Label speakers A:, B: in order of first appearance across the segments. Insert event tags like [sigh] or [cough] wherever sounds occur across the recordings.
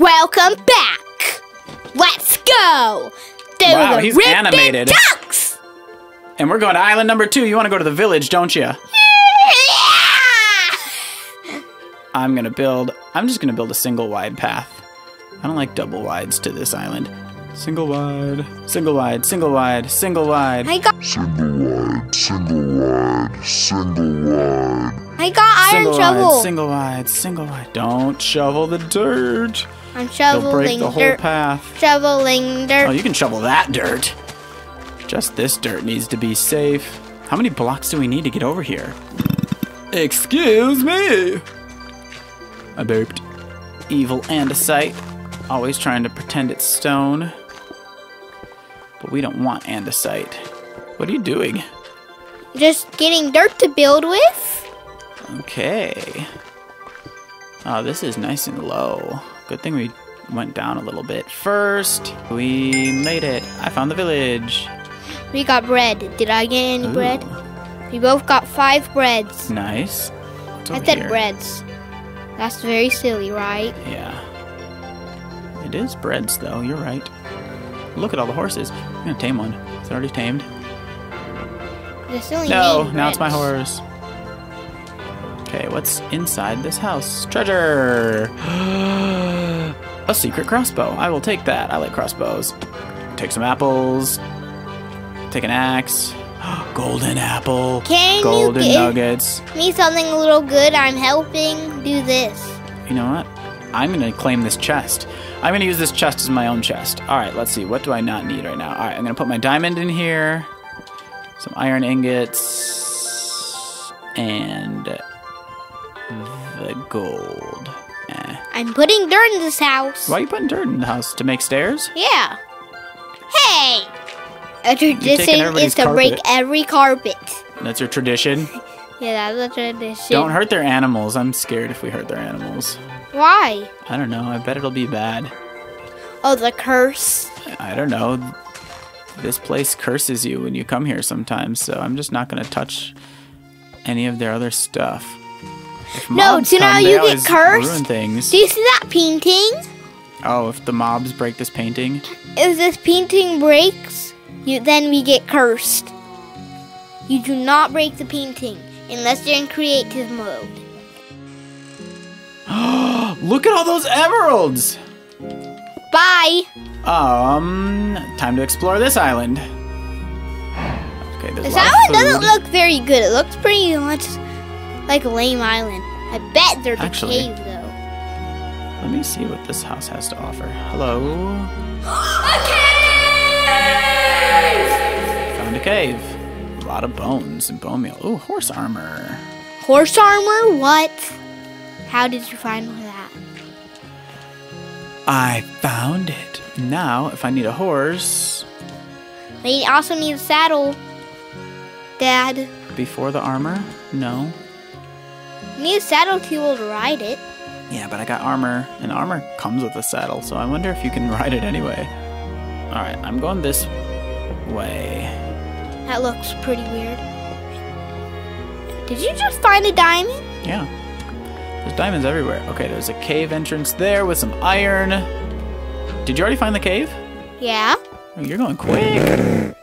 A: Welcome back. Let's go. Do
B: Wow,
A: the
B: he's
A: ripped
B: animated.
A: ducks.
B: And we're going to island number two. You want to go to the village, don't you? I'm gonna build. I'm just gonna build a single wide path. I don't like double wides to this island. Single wide, single wide, single wide, single wide.
A: I got
C: Single wide, single wide, single wide.
A: I got iron
B: single
A: shovel.
B: wide, single wide, single wide. Don't shovel the dirt.
A: I'm
B: You'll break
A: shoveling
B: the whole
A: dirt.
B: path.
A: Shoveling dirt.
B: Oh, you can shovel that dirt. Just this dirt needs to be safe. How many blocks do we need to get over here? Excuse me. I burped. Evil andesite. Always trying to pretend it's stone. But we don't want andesite. What are you doing?
A: Just getting dirt to build with.
B: Okay. Oh, this is nice and low. Good thing we went down a little bit first. We made it. I found the village.
A: We got bread. Did I get any bread? We both got five breads.
B: Nice. What's
A: I said
B: here?
A: breads. That's very silly, right?
B: Yeah. It is breads, though. You're right. Look at all the horses. I'm gonna tame one. Is it already tamed? No,
A: named
B: now it's my horse. Okay, what's inside this house? Treasure! [gasps] [gasps] [gasps] A secret crossbow. I will take that. I like crossbows. Take some apples. Take an axe. [gasps] Golden apple.
A: Can you
B: Golden
A: give-
B: nuggets.
A: Me something a little good. I'm helping. Do this.
B: You know what? I'm gonna claim this chest. I'm gonna use this chest as my own chest. All right, let's see. What do I not need right now? All right, I'm gonna put my diamond in here, some iron ingots, and the gold.
A: I'm putting dirt in this house.
B: Why are you putting dirt in the house to make stairs?
A: Yeah. Hey. A tradition is to break every carpet.
B: That's your tradition. [laughs]
A: Yeah, that's a tradition.
B: Don't hurt their animals. I'm scared if we hurt their animals.
A: Why?
B: I don't know. I bet it'll be bad.
A: Oh, the curse.
B: I don't know. This place curses you when you come here sometimes, so I'm just not gonna touch any of their other stuff.
A: No,
B: mobs
A: do you know
B: come,
A: how you get cursed?
B: Things.
A: Do you see that painting?
B: Oh, if the mobs break this painting,
A: If this painting breaks, you then we get cursed. You do not break the painting unless you're in creative mode. [gasps]
B: look at all those emeralds.
A: Bye.
B: Um, time to explore this island. Okay,
A: This
B: a lot of
A: island doesn't look very good. It looks pretty much like a lame island. I bet there's
B: Actually-
A: a cave though.
B: Let me see what this house has to offer. Hello. a cave! Found a cave. A lot of bones and bone meal. Ooh, horse armor.
A: Horse armor? What? How did you find that?
B: I found it. Now, if I need a horse
A: But you also need a saddle. Dad,
B: before the armor, no.
A: You need a saddle to be able to ride it.
B: Yeah, but I got armor, and armor comes with a saddle, so I wonder if you can [laughs] ride it anyway. All right, I'm going this way.
A: That looks pretty weird. Did you just find a diamond?
B: Yeah. There's diamonds everywhere. Okay, there's a cave entrance there with some iron. Did you already find the cave?
A: Yeah.
B: Oh, you're going quick.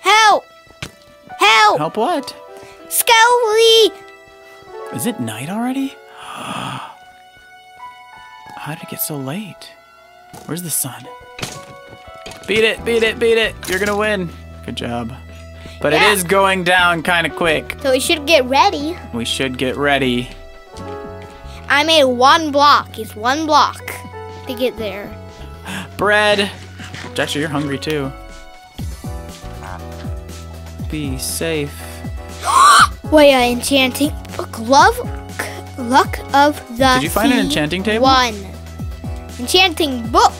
A: Help! Help!
B: Help what?
A: Skelly!
B: Is it night already? [gasps] How did it get so late? Where's the sun? Beat it, beat it, beat it. You're gonna win. Good job. But
A: Yeah.
B: it is going down kind of quick.
A: So we should get ready.
B: We should get ready.
A: I made one block. It's one block to get there.
B: Bread. Jackson, you're hungry too. Be safe. [gasps]
A: Wait, uh, enchanting book. Love, luck of the.
B: Did you find an enchanting table?
A: One. Enchanting book.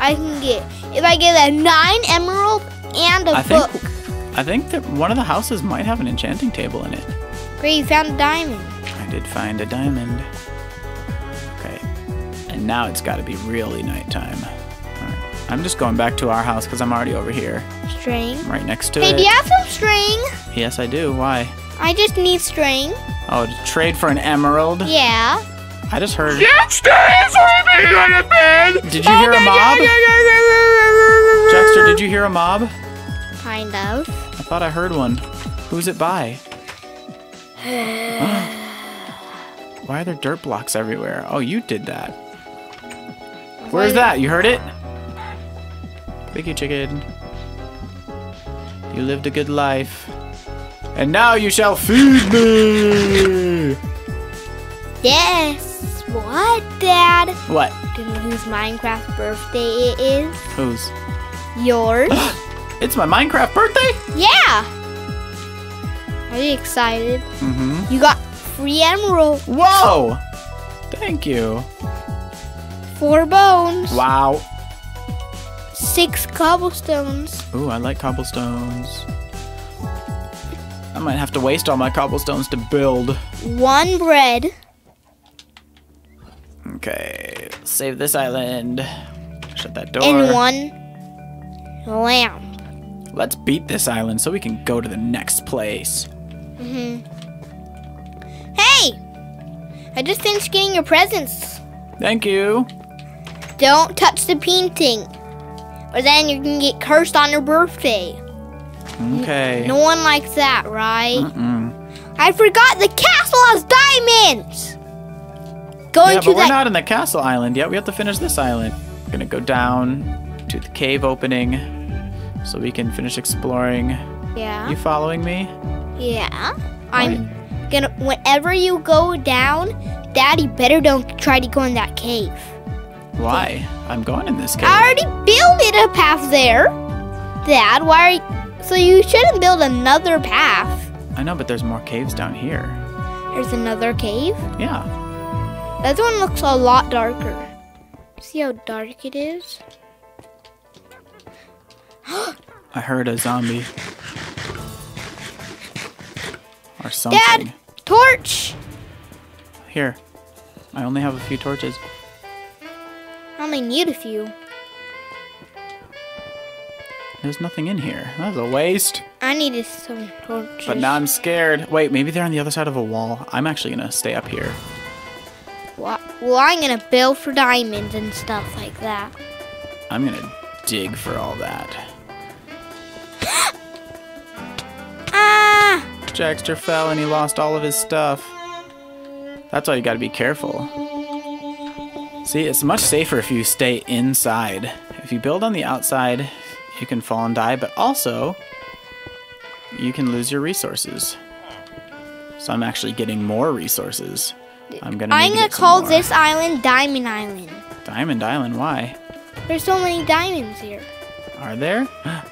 A: I can get if I get a nine emerald and a
B: I think
A: book.
B: I think that one of the houses might have an enchanting table in it.
A: Great, you found a diamond.
B: I did find a diamond. Okay. And now it's got to be really nighttime. Right. I'm just going back to our house because I'm already over here.
A: String.
B: I'm right next to
A: Hey,
B: it.
A: do you have some string?
B: Yes, I do. Why?
A: I just need string.
B: Oh, to trade for an emerald?
A: Yeah.
B: I just heard.
C: Dexter is sleeping on a bed!
B: Did you hear a mob? Jaxter, did you hear a mob?
A: Kind of.
B: I thought I heard one. Who's it by? [sighs] Why are there dirt blocks everywhere? Oh, you did that. Where's that? You heard it? Thank you, chicken. You lived a good life. And now you shall feed me!
A: Yes. What, Dad?
B: What?
A: Do you know whose Minecraft birthday it is?
B: Whose?
A: Yours. [gasps]
B: It's my Minecraft birthday?
A: yeah. Are you excited?
B: Mm-hmm.
A: You got free emerald,
B: Whoa! Thank you.
A: four bones,
B: Wow.
A: six cobblestones.
B: Ooh, I like cobblestones. I might have to waste all my cobblestones to build.
A: One bread.
B: Okay, save this island. Shut that door.
A: and one lamp.
B: Let's beat this island so we can go to the next place. Mhm.
A: Hey! I just finished getting your presents.
B: Thank you.
A: Don't touch the painting, or then you can get cursed on your birthday.
B: Okay.
A: No one likes that, right?
B: Mm-mm.
A: I forgot the castle has diamonds! Going
B: Yeah,
A: to
B: but we're not in the castle island yet. We have to finish this island. We're gonna go down to the cave opening so we can finish exploring.
A: yeah.
B: You following me?
A: Yeah. I'm gonna. Whenever you go down, Daddy better don't try to go in that cave.
B: Why? I'm going in this cave.
A: I already built it a path there. Dad, why are you, So you shouldn't build another path.
B: I know, but there's more caves down here.
A: There's another cave.
B: Yeah.
A: That one looks a lot darker. See how dark it is? [gasps]
B: I heard a zombie. Or something.
A: Dad, torch!
B: Here. I only have a few torches.
A: I only need a few.
B: There's nothing in here. That's a waste.
A: I needed some torches.
B: But now I'm scared. Wait, maybe they're on the other side of a wall. I'm actually gonna stay up here.
A: Wha- Well, I'm gonna build for diamonds and stuff like that.
B: I'm gonna dig for all that. [gasps]
A: Ah!
B: Jaxter fell and he lost all of his stuff. That's why you gotta be careful. See, it's much safer if you stay inside. If you build on the outside, you can fall and die, but also you can lose your resources. So I'm actually getting more resources. I'm gonna.
A: I'm gonna call this island Diamond Island.
B: Diamond Island. Why?
A: There's so many diamonds here.
B: Are there? [gasps]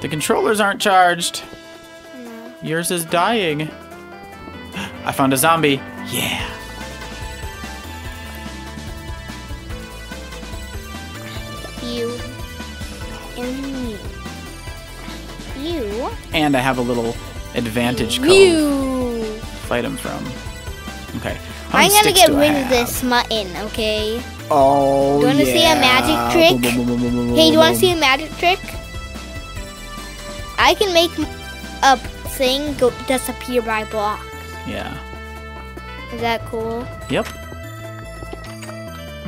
B: The controllers aren't charged. No. Yours is dying. [gasps] I found a zombie. Yeah.
A: And
B: I have a little advantage to fight him from. Okay.
A: I'm gonna get rid of this mutton, okay?
B: Oh,
A: Do you wanna see a magic
B: yeah.
A: trick?
B: Boom, boom, boom,
A: Hey, do you want to see a magic trick? I can make a thing go disappear by block.
B: Yeah.
A: Is that cool?
B: Yep.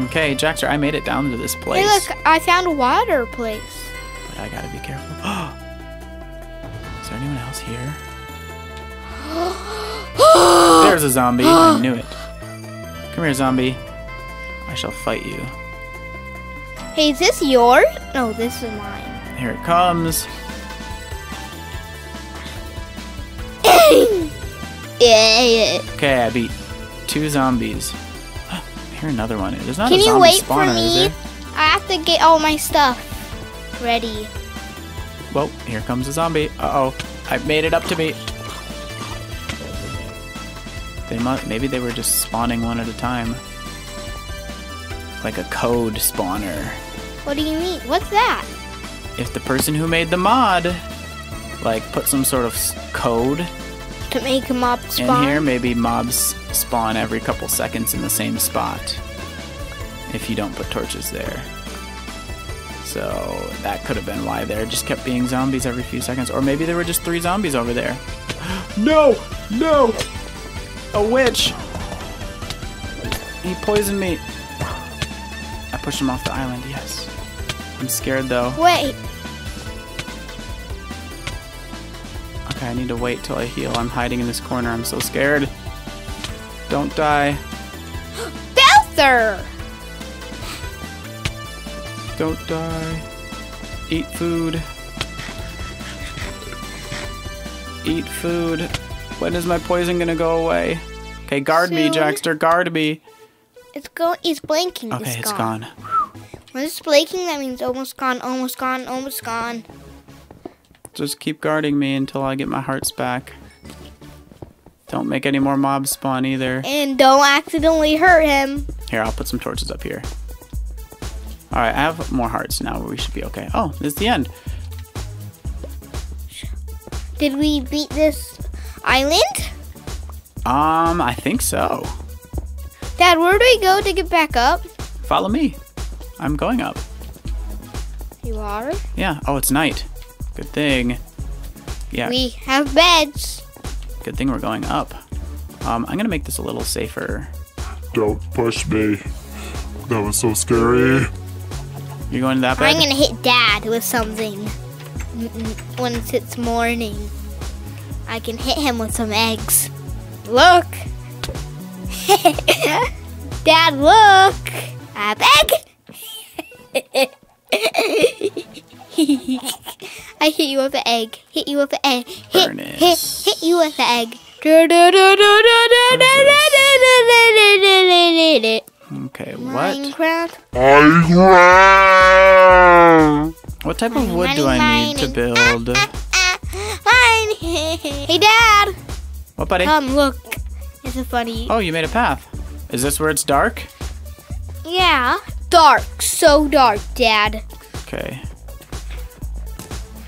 B: Okay, Jaxter, I made it down to this place.
A: Hey, look! I found a water place.
B: But I gotta be careful. [gasps] Oh, Is there anyone else here? [gasps] There's a zombie. I knew it. Come here, zombie. I shall fight you.
A: Hey, is this yours? No, this is mine.
B: Here it comes. [laughs] Okay, I beat two zombies. [gasps] Hear another one. There's not
A: Can
B: a
A: you wait for me? I have to get all my stuff ready.
B: Whoa, here comes a zombie. Uh-oh. I made it up to me. They must maybe they were just spawning one at a time. Like a code spawner.
A: What do you mean? What's that?
B: If the person who made the mod like put some sort of code
A: To make a mob spawn?
B: in here, maybe mobs spawn every couple seconds in the same spot. If you don't put torches there. So that could have been why there just kept being zombies every few seconds. Or maybe there were just three zombies over there. [gasps] No! No! A witch! He poisoned me. I pushed him off the island, yes. I'm scared though.
A: Wait.
B: Okay, I need to wait till I heal. I'm hiding in this corner. I'm so scared. Don't die. [gasps]
A: Bowser!
B: Don't die. Eat food. Eat food. When is my poison gonna go away? Okay, guard me,
A: Soon.
B: Jaxter. Guard me.
A: It's go. It's blinking.
B: Okay, it's gone.
A: When it's blinking, that means almost gone, almost gone, almost gone.
B: Just keep guarding me until I get my hearts back. Don't make any more mobs spawn either.
A: And don't accidentally hurt him.
B: Here, I'll put some torches up here. Alright, I have more hearts now. We should be okay. Oh, this is the end.
A: Did we beat this island?
B: Um, I think so.
A: Dad, where do we go to get back up?
B: Follow me. I'm going up.
A: You are.
B: Yeah. Oh, it's night. Good thing. Yeah,
A: We have beds.
B: good thing we're going up. Um, I'm gonna make this a little safer.
C: Don't push me. That was so scary.
B: You're going to that bed?
A: I'm gonna hit Dad with something once it's morning. I can hit him with some eggs. Look, [laughs] Dad, look, a egg. [laughs] I hit you with an egg. Hit you with an egg. Hit, hit, hit you with an egg. [laughs]
B: Okay, what?
A: Minecraft.
C: I ran.
B: What type of wood do I need to build? [laughs]
A: Mine. [laughs] Hey, Dad.
B: What, buddy?
A: Come look. It's a funny.
B: Oh, you made a path. Is this where it's dark?
A: Yeah. Dark. So dark, Dad.
B: Okay.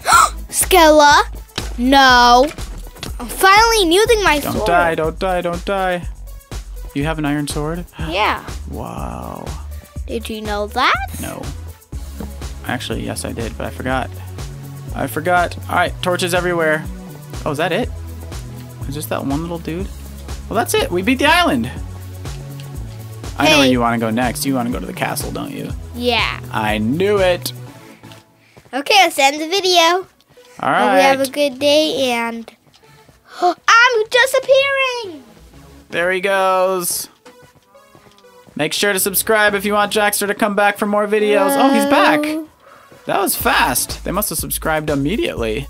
B: [gasps]
A: Skella. No. I'm finally using my sword.
B: Don't die, don't die, don't die. You have an iron sword?
A: Yeah.
B: Wow.
A: Did you know that?
B: No. Actually, yes, I did, but I forgot. I forgot. All right, torches everywhere. Oh, is that it? Is just that one little dude? Well, that's it. We beat the island. I know where you want to go next. You want to go to the castle, don't you?
A: Yeah.
B: I knew it.
A: Okay, let's end the video.
B: All right.
A: Hope we have a good day and [gasps] I'm disappearing.
B: There he goes. Make sure to subscribe if you want Jaxter to come back for more videos. Oh, he's back. That was fast. They must have subscribed immediately.